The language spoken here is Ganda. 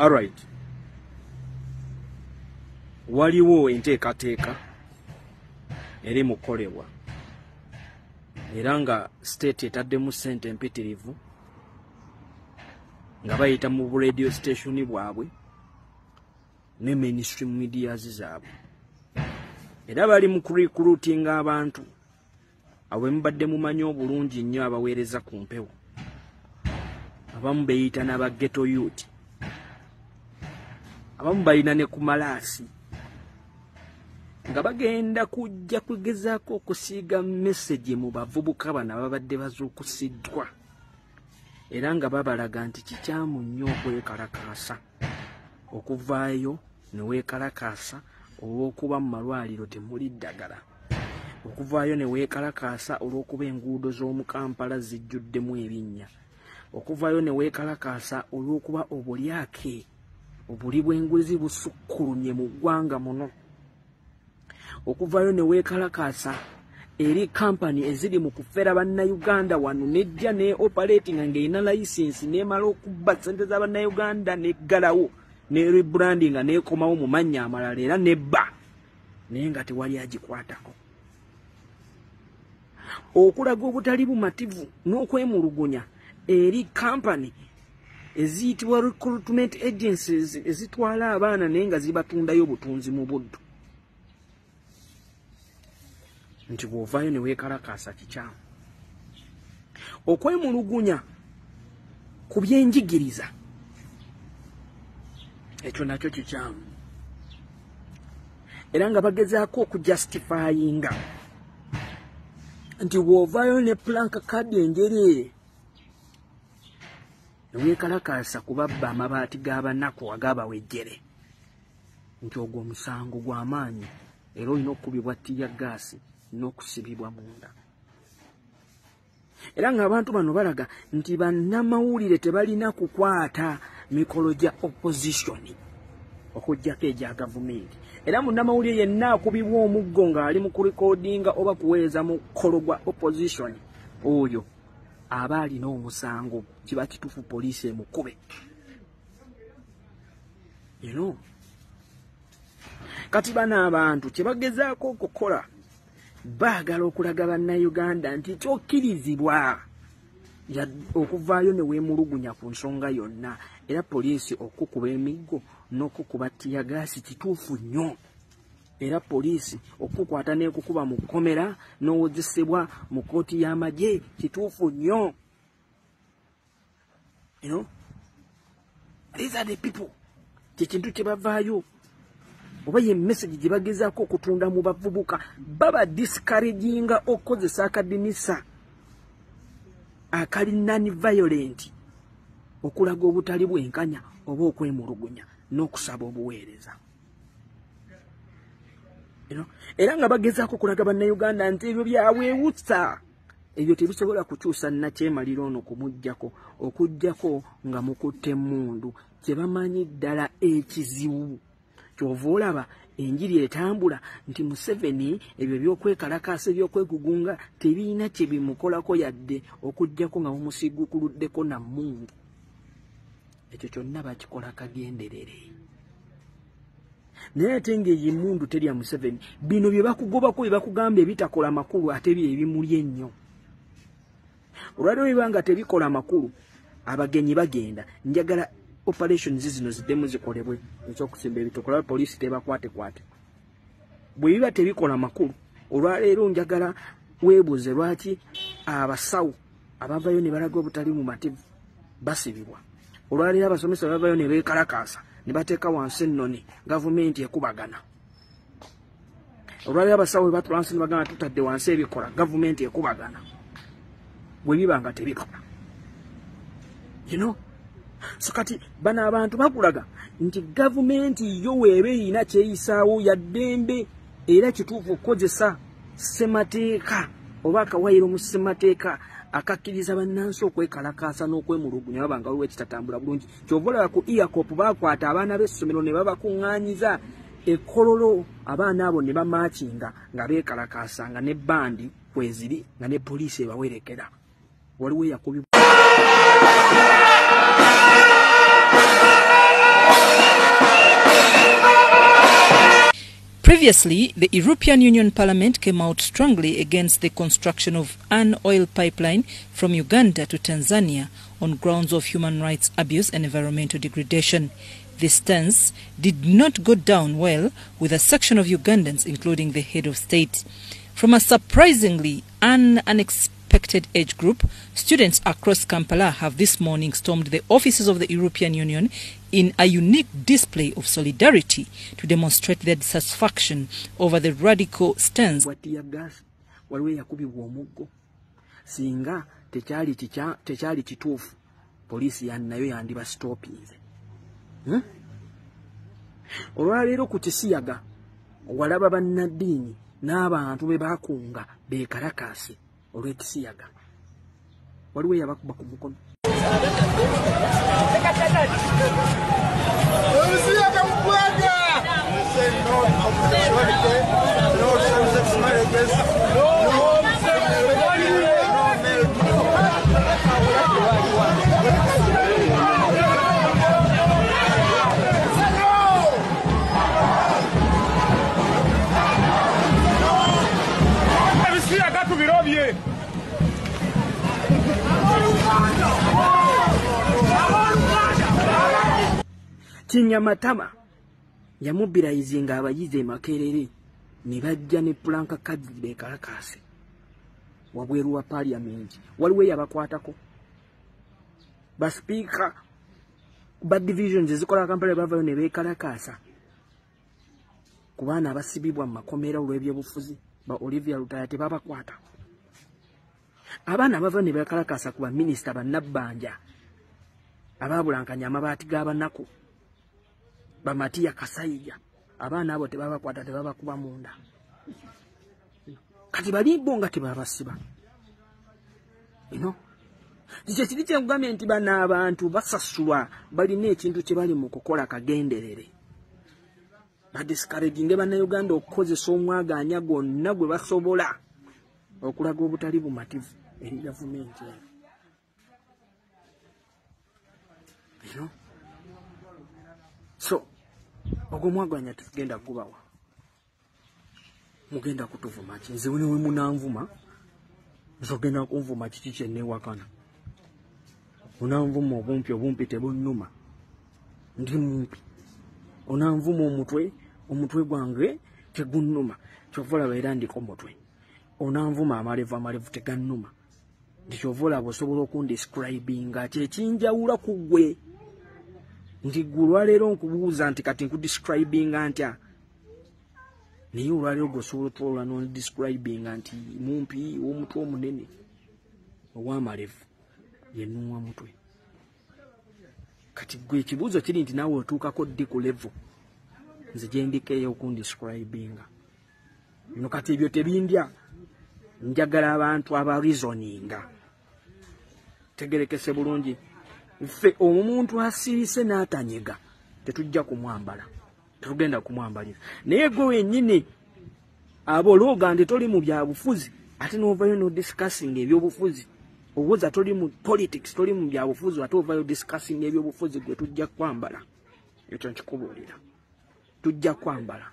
alright waliwo enteekateeka eri mukolebwa era nga state etaddemu ssente empitirivu nga bayita mu buradio station bwabwe ne mainstream medias zaabwe. Era bali mu kurecruitinga abantu abwe mubadde mumanyi obulungi nnyo abaweereza ku mpewo. Abamu beyita n'abageto youth abamu balina ne ku malaasi. Nga bagenda kujja kugezaako okusiiga mesegi mu bavubuka bano ababadde bazuukusiddwa. Era nga babalaga nti kikyamu nnyo okwekalakaasa. Okuvaayo ne weekalakaasa olw'okuba mu malwaliro temuli ddagala. Okuvaayo ne weekalakaasa olw'okuba enguudo z'omu kampala zijjuddemu ebinnya. Okuvaayo ne weekalakaasa olw'okuba obulyake obuli bw'enguzi busukkulumye mu ggwanga muno. Okuvaayo ne weekalakaasa eri kampani eziri mu kufera bannayuganda wano nejja ne operatinga ng'erina layisinsi n'emala okubba sente za bannayuganda neggalawo ne rebrandinga neekomawo mu mannya amalala era nebba naye nga tewali agikwatako. Okulaga obutali bumativu n'okwemulugunya eri kampani eziyitibwa recruitment agencies ezitwala abaana naye nga zibatundayo butunzi mu buddu. Nti bw'ovaayo ne weekalakaasa kikyamu. Okwemulugunya ku byenjigiriza ekyo nakyo kikyamu. Era nga bagezaako okujustifyinga. Nti bw'ovaayo ne planka kadi enjereere ne weekalakaasa kubabba amabaati g'abanaku agaabawejjere nti ogwo omusango gw'amaanyi era olina okukubibwa ttiya gaasi n'okusibibwa munda. Era ng'abantu bano balaga nti bannamawulire tebalina kukwata mikolo gya oppositioni okugjako egya gavumenti. Era munnamawulire yenna akubibwa omuggo ng'ali mu kurikodinga oba kuweereza mu kolo gwa opposition oyo aba alina omusango kiba kituufu poliisi emukube. Know? Kati bano abantu kye bagezaako okukola baagala okulaga bannayuganda nti kyokkirizibwa okuvaayo ne weemulugunya ku nsonga yonna. Era poliisi okukuba emiggo n'okukuba tiyagaasi kituufu nnyo era poliisi okukwata n'ekukuba mu kkomera n'owozesebwa mu kooti y'amagye kituufu nnyo. You know? These are the people. Kyekintu kye bavaayo. Oba ye message gye bagezaako okutunda mu bavubuka baba discouraginga okukozesa akadinisa akali nani violent okulaga obutali bwenkanya oba okwemulugunya n'okusaba obuweereza? Era nga bagezaako okulaga bannayuganda nti ebyo byawewusa ebyo tebisobola kukyusa nakyemalira ono kumugjako okugjako nga mukutte emundu kye bamanyi ddala ekizibu. Kyova olaba enjiri etambula nti museveni ebyo byokwekalakaasa ebyokwegugunga tebirina kye bimukolako yadde okugjako nga mumusigukuluddeko nammundu ekyo kyonna bakikola kagenderere naye ate ngaeyo emmundu terya museveni. Bino bye bakugobako bye bakugamba ebitakola makulu ate bye ebimuli ennyo. Olwaliwo biba nga tebikola makulu abagenyi bagenda. Njagala operations zino ziddemu zikolebwe. Ekyokusimba ebitukola poliisi tebakwatekwate. Bwe biba tebikola makulu olwaleero njagala weebuuze lwaki abasawo abavayo ne balaga obutali mu mativu basibibwa. Olwaleero abasomesa bavayo ne beekalakaasa ne bateeka wansi ennoni gavumenti ekubagana. Olwaleero abasawo bwe batula wansi ne bagamba tutadde wansi ebikola gavumenti ekubagana. Bwe biba nga tebikola. Know? So kati bano abantu bakulaga nti gavumenti yo weeba erina kyeyisaawo ya ddembe era kituufu okukozesa ssemateeka oba akawayiro mu ssemateeka akakkiriza bannansi okwekalakaasa n'okwemulugunya baba nga waliwo ekitatambula bulungi. Kyova olaba ku eacop baakwata abaana b'essomero ne babakuŋŋaanyiza ekololo abaana abo ne bamaakinga nga beekalakaasa nga ne bandi kweziri nga ne poliisi ebawerekera. Waliwo eyakubibwa Previously, the European Union Parliament came out strongly against the construction of an oil pipeline from Uganda to Tanzania on grounds of human rights abuse and environmental degradation. This stance did not go down well with a section of Ugandans, including the head of state. From a surprisingly un- unexpected age group, students across Kampala have this morning stormed the offices of the European Union in a unique display of solidarity to demonstrate their dissatisfaction over the radical stance. watiya gas waliwo eyakubibwa omuggo singa tekyali kikya- tekyali kituufu poliisi yan- nayo yandibasitoopinze Hmm? olwaleero ku kisiyaga walaba bannaddiini n'abantu be bakunga beekalakaase olw'ekisiyaga. Waliwo eyabakuba ku mukono virou, Vieira. Kinyamatama yamubirayizinga abayizi emakerere ne bajja ne pulanka kadi bekalakaase wabweru wa paliamenti waliwo eyabakwatako. Basipiika ba divisions ezikola kampala bavayo ne bekalakaasa ku baana abasibibwa mu makomera olw'ebyobufuzi ba olivia lutaya tebabakwata abaana abavayo ne bekalakaasa ku baminisita bannabbanja ababulankanya amabaati g'abanaku bamatiya kasayija. Abaana abo tebabakwata tebabakuba munda. Kati bali bo nga tebabasiba. Ino kikyo kiri kyenkugambye nti bano abantu basasulwa balina ekintu kye bali mu kukola kagenderere. Badiscouraginge bannayuganda okukozesa omwaganya gwonna gwe basobola okulaga obutali bumativu eri gavumenti eno ino so ogwo mwaganya tetugenda gubawa mugenda kutuvuma ki? Nze newe munanvuma nzogenda kunvuma kiki kyenewakana? Onanvuma obumpi obumpi tebunnuma ndi mumpi. Onanvuma omutwe omutwe gwange tegunnuma. Kyova olaba era ndiko omutwe onanvuma amalevu amalevu tegannuma nti kyova olaba osobola okundiscribinga kyekinjawula ku ggwe. Nti gwe olwaleero nkubuuza nti kati nkudiscribinga ntya? Naye olwaleero gwe osobola otwala nondiscribinga nti mumpi w'omutwe omunene ow'amalevu yenumwa mutwe. Kati gwe ekibuuzo kiri nti naawe otuukako ddi ku levo nze gyendikeeyo okundiscribinga bino kati ebyo tebindya njagala abantu abarizoninga tegerekese bulungi. Ffe omuntu asirise n'atanyega tetujja kumwambala. Tetugenda kumwambalira naye gwe wennyini aba olwoga nti toli mu byabufuzi ate novayo nodiscussing ebyobufuzi owoza toli mu politics toli mu byabufuzi ate ovayo discussing ebyobufuzi gwe tujja kwambala. Ekyo nkikubuulira. Tujja kwambala